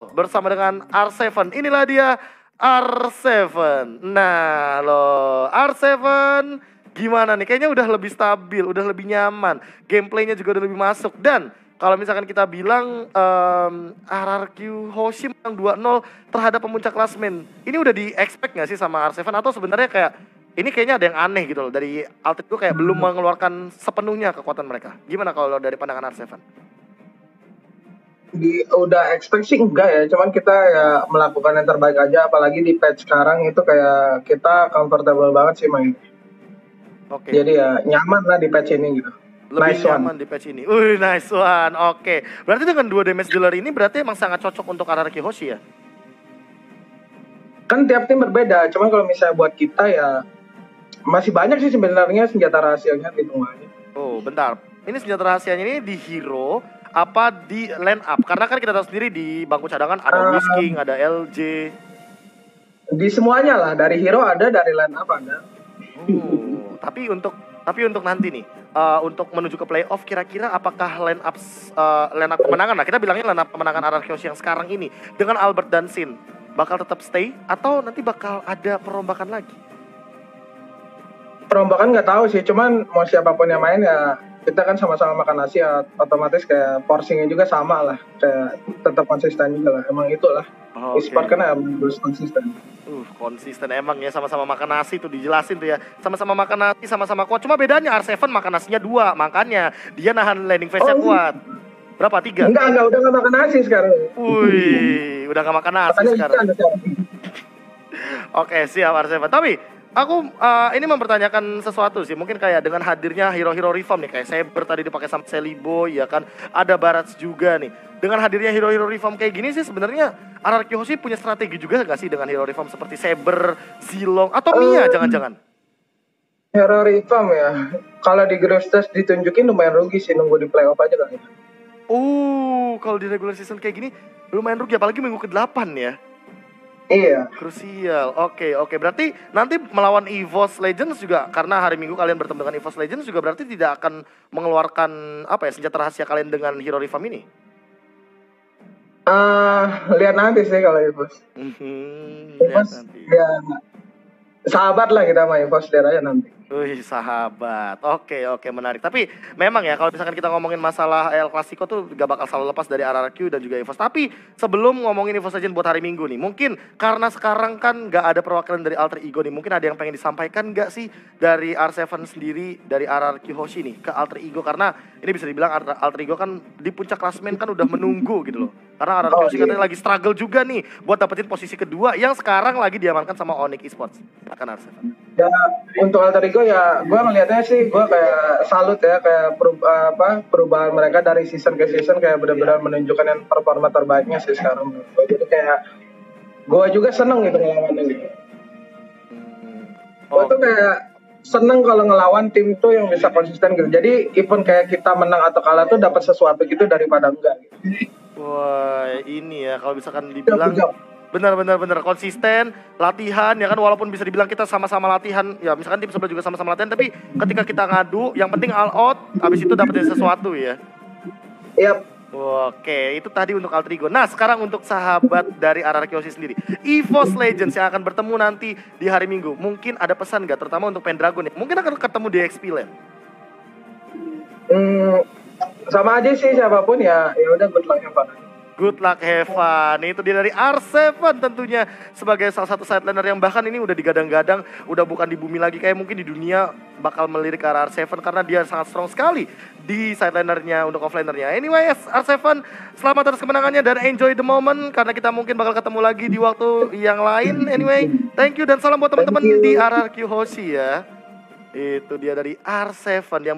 bersama dengan R7. Inilah dia R7. Nah, loh, R7 gimana nih? Kayaknya udah lebih stabil, udah lebih nyaman. Gameplaynya juga udah lebih masuk dan kalau misalkan kita bilang um, RRQ Hoshi menang 2-0 terhadap pemuncak klasmen. Ini udah di-expect gak sih sama R7 atau sebenarnya kayak ini kayaknya ada yang aneh gitu loh dari Altit kayak belum mengeluarkan sepenuhnya kekuatan mereka. Gimana kalau dari pandangan R7? Di udah expect sih enggak ya cuman kita ya melakukan yang terbaik aja apalagi di patch sekarang itu kayak kita comfortable banget sih main Oke. Okay. Jadi ya nyaman lah di patch ini gitu. Lebih nice nyaman one. di patch ini. Wih, nice one. Oke. Okay. Berarti dengan dua damage dealer ini berarti emang sangat cocok untuk Araraki Hoshi ya? Kan tiap tim berbeda. Cuman kalau misalnya buat kita ya masih banyak sih sebenarnya senjata rahasianya di tengahnya. Oh, bentar. Ini senjata rahasianya ini di hero apa di line up? Karena kan kita tahu sendiri di bangku cadangan ada uh, Whisking, ada LJ. Di semuanya lah, dari hero ada, dari line up ada. Oh, tapi untuk tapi untuk nanti nih, uh, untuk menuju ke playoff, kira-kira apakah line up uh, line up kemenangan? Nah, kita bilangnya line up kemenangan Ararkios yang sekarang ini dengan Albert dan Sin bakal tetap stay atau nanti bakal ada perombakan lagi? Perombakan nggak tahu sih, cuman mau siapa pun yang main ya kita kan sama-sama makan nasi otomatis kayak porsinya juga sama lah kayak tetap konsisten juga lah emang itulah. Oh, okay. e-sport kan harus konsisten. Uh konsisten emang ya sama-sama makan nasi tuh dijelasin tuh ya. Sama-sama makan nasi sama-sama kuat cuma bedanya R7 makan nasinya dua makanya dia nahan landing phase-nya oh, kuat. Berapa tiga? Enggak enggak udah gak makan nasi sekarang. Wih udah gak makan nasi Makanya sekarang. oke siap R7 tapi aku uh, ini mempertanyakan sesuatu sih. Mungkin kayak dengan hadirnya hero-hero reform nih kayak Saber tadi dipakai sama Celibo ya kan. Ada Barats juga nih. Dengan hadirnya hero-hero reform kayak gini sih sebenarnya RRQ Hoshi punya strategi juga gak sih dengan hero reform seperti Saber, Zilong atau Mia jangan jangan-jangan? Hero reform ya. Kalau di group stage ditunjukin lumayan rugi sih nunggu di playoff aja kan. Uh, kalau di regular season kayak gini lumayan rugi apalagi minggu ke-8 ya. Iya. Krusial. Oke, oke. Berarti nanti melawan EVOS Legends juga karena hari Minggu kalian bertemu dengan EVOS Legends juga berarti tidak akan mengeluarkan apa ya senjata rahasia kalian dengan Hero Rifam ini? Eh, uh, lihat nanti sih kalau EVOS. Mm -hmm, EVOS ya sahabat lah kita sama EVOS lihat aja nanti. Wih sahabat, oke oke menarik. Tapi memang ya kalau misalkan kita ngomongin masalah El Clasico tuh gak bakal selalu lepas dari RRQ dan juga EVOS. Tapi sebelum ngomongin EVOS Legend buat hari Minggu nih, mungkin karena sekarang kan gak ada perwakilan dari Alter Ego nih, mungkin ada yang pengen disampaikan gak sih dari R7 sendiri, dari RRQ Hoshi nih ke Alter Ego? Karena ini bisa dibilang Alter Ego kan di puncak klasmen kan udah menunggu gitu loh. Karena Hoshi oh, iya. katanya lagi struggle juga nih buat dapetin posisi kedua yang sekarang lagi diamankan sama Onyx Esports. Akan R7. Ya untuk Alter Ego ya gue ngelihatnya sih gue kayak salut ya kayak perubah, apa perubahan mereka dari season ke season kayak benar-benar menunjukkan yang performa terbaiknya sih sekarang jadi kayak gue juga seneng gitu ngelawan gitu hmm. gue tuh kayak seneng kalau ngelawan tim tuh yang bisa konsisten gitu jadi even kayak kita menang atau kalah tuh dapat sesuatu gitu daripada enggak. Wah ini ya kalau misalkan dibilang Benar benar benar konsisten, latihan ya kan walaupun bisa dibilang kita sama-sama latihan, ya misalkan tim sebelah juga sama-sama latihan tapi ketika kita ngadu yang penting all out habis itu dapetin sesuatu ya. Yap. Oke, itu tadi untuk Altrigo. Nah, sekarang untuk sahabat dari Ararkiosi sendiri. EVOS Legends yang akan bertemu nanti di hari Minggu. Mungkin ada pesan nggak, terutama untuk Pendragon ya? Mungkin akan ketemu di XP Land. Hmm, sama aja sih siapa pun ya. Ya udah good luck Pak. Good luck Heaven. Itu dia dari R7 tentunya sebagai salah satu sideliner yang bahkan ini udah digadang-gadang udah bukan di bumi lagi kayak mungkin di dunia bakal melirik ke arah R7 karena dia sangat strong sekali di sidelinernya untuk offlinernya. Anyway, R7 selamat atas kemenangannya dan enjoy the moment karena kita mungkin bakal ketemu lagi di waktu yang lain. Anyway, thank you dan salam buat teman-teman di RRQ Hoshi ya. Itu dia dari R7 yang